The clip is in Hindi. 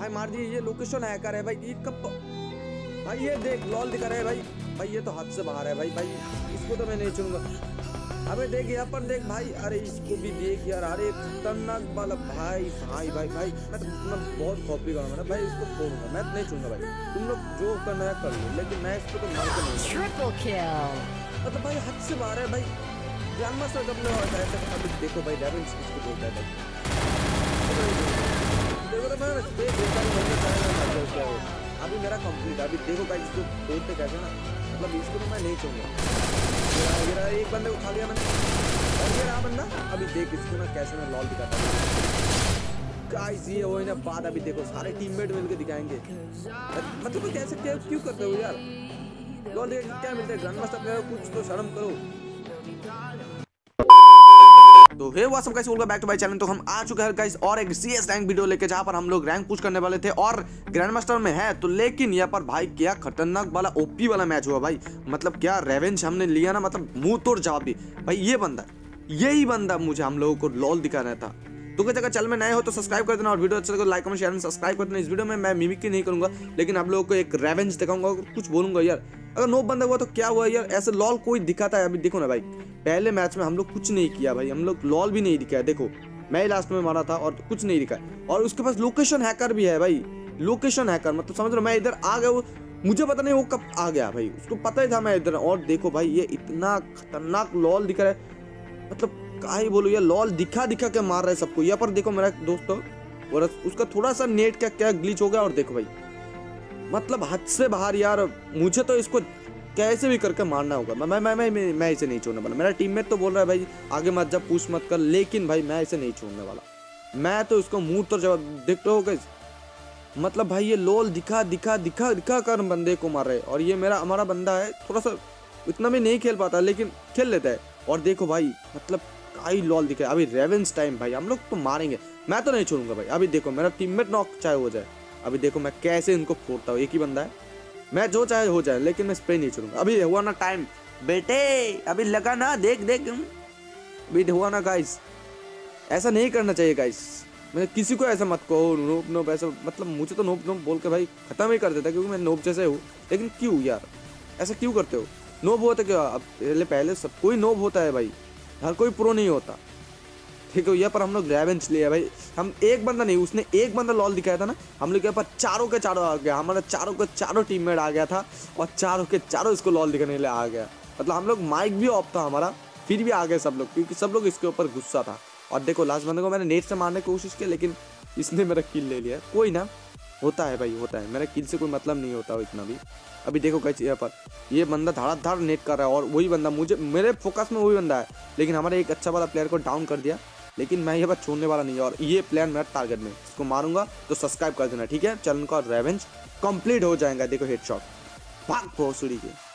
भाई मार दिए ये लोकेशन हैकर है भाई ये कब भाई ये देख लॉल दिखा रहा है भाई। भाई ये तो हद से बाहर है भाई भाई इसको तो मैं नहीं चुनूँगा। अबे देख यहाँ पर देख भाई अरे इसको भी देख यार अरे खतरनाक वाला भाई भाई भाई भाई। मैं तो मैं बहुत कॉपी करूँगा ना भाई इसको छोड़ूँगा मैं तो नहीं चुनूँगा भाई। तुम लोग जो करना है कर लो लेकिन मैं इसको तो मार के नहीं. मतलब भाई हद से बाहर है भाई। ग्रैंड मास्टर जब होता है तो अभी देखो भाई रेवेंस किसको बोलता है। भाई देखो तो मैं स्पेस देता हूँ मैंने चाहे ना मर जाओ क्या हो अभी मेरा कंप्लीट है। अभी देखो भाई इसको बोलते कैसे ना मतलब इसको तो मैं नहीं ये एक बंदे खा लिया मैंने। और ये रहा बंदा। अभी देख इसको ना कैसे मैं लॉल दिखाता हूँ। गाइस ये हो ना बात अभी देखो, सारे टीममेट मिलके दिखाएँगे। मतलब कैसे क्या, क्यों करते हो यार? लॉल देख क्या मिलता है। मास्टर प्लेयर कुछ तो शर्म करो। तो hey up guys welcome back to my channel तो हम आ चुके हैं गाइस और एक सीएस रैंक वीडियो लेके, जहाँ पर हम लोग रैंक पुश करने वाले थे, और ग्रैंड मास्टर में है तो लेकिन यहाँ पर भाई क्या खतरनाक वाला ओपी वाला मैच हुआ भाई। मतलब क्या रेवेंज हमने लिया ना मतलब मुँह तोड़ जवाब भी। भाई ये बंदा, यही बंदा मुझे हम लोगों को लॉल दिखा रहा था। तो क्या जगह चल में नए हो तो सब्सक्राइब कर देना और वीडियो अच्छा लगे लाइक, कमेंट शेयर सब्सक्राइब कर देना। इस वीडियो में मैं मिमिक नहीं करूँगा, लेकिन आप लोगों को एक रेवेंज दिखाऊँगा कुछ बोलूँगा यार। अगर नो बंदा हुआ तो क्या हुआ यार? ऐसे लॉल कोई दिखाता है? अभी देखो ना भाई, पहले मैच में हम लोग कुछ नहीं किया भाई। हम लोग लॉल भी नहीं दिखाया। देखो, मैं लास्ट में मारा था और कुछ नहीं दिखाया। और उसके पास लोकेशन हैकर भी है भाई। लोकेशन हैकर मतलब समझ लो मैं इधर आ गया मुझे पता नहीं वो कब आ गया भाई। उसको पता ही था मैं इधर। और देखो भाई, ये इतना खतरनाक लॉल दिख रहा है। मतलब का ही बोलो ये? लॉल दिखा दिखा के मार रहा है सबको। यहाँ पर देखो मेरा दोस्तों और उसका थोड़ा सा नेट क्या क्या ग्लिच हो गया और देखो भाई। मतलब हद से बाहर यार मुझे तो इसको कैसे भी करके मारना होगा। मैं मैं मैं मैं, मैं इसे नहीं छोड़ने वाला। मेरा टीममेट तो बोल रहा है भाई आगे मत जा पुश मत कर। लेकिन भाई मैं इसे नहीं छोड़ने वाला। मैं तो इसको मुँह तो जवाब देखते हो मतलब भाई ये लोल दिखा दिखा दिखा दिखा कर बंदे को मार रहे और ये मेरा हमारा बंदा है थोड़ा सा इतना भी नहीं खेल पाता लेकिन खेल लेता है। और देखो भाई मतलब काई लॉल दिखा अभी रेवेंस टाइम भाई, हम लोग तो मारेंगे। मैं तो नहीं छोड़ूँगा भाई। अभी देखो, मेरा टीममेट नॉक चाहे हो जाए। अभी देखो, मैं कैसे इनको फोड़ता हूँ। एक ही बंदा है। मैं जो चाहे हो जाए, लेकिन मैं स्प्रे नहीं छोड़ूँगा। अभी हुआ ना टाइम बेटे, अभी लगा ना, देख देख। अभी हुआ ना गाइस ऐसा नहीं करना चाहिए गाइस मैं किसी को ऐसा मत कहो नोप नोप ऐसा मतलब मुझे तो नोप नोप बोल के भाई खत्म ही कर देता क्योंकि मैं नोप जैसे हूँ। लेकिन क्यों यार? ऐसा क्यों करते हो? नोब होता क्यों? अब पहले सब कोई नोब होता है भाई। हर कोई प्रो नहीं होता। ठीक है, यहाँ पर हम लोग रेवेंस लिया भाई। हम एक बंदा नहीं, उसने एक बंदा लॉल दिखाया था ना, हम लोग यहाँ पर चारों के चारों आ गया, हमारा चारों के चारों टीममेट आ गया था, और चारों के चारों इसको लॉल दिखाने के लिए आ गया। मतलब हम लोग माइक भी ऑफ़ था हमारा, फिर भी आ गए सब लोग, क्योंकि सब लोग इसके ऊपर गुस्सा था। और देखो लास्ट बंदे को मैंने नेट से मारने की कोशिश की, लेकिन इसने मेरा किल ले लिया। कोई ना होता है भाई, होता है। मेरा किल से कोई मतलब नहीं होता इतना भी। अभी देखो कैसे यहाँ पर, ये बंदा धड़ाधड़ धाड़ नेट कर रहा है और वही बंदा मुझे, मेरे फोकस में वही बंदा है। लेकिन हमारे एक अच्छा वाला प्लेयर को डाउन कर दिया। लेकिन मैं ये बात छोड़ने वाला नहीं है और ये प्लान मेरा टारगेट में इसको मारूँगा तो सब्सक्राइब कर देना, ठीक है? चलन का रेवेंज कंप्लीट हो जाएगा, देखो हेड शॉट भाग भोसड़ी के।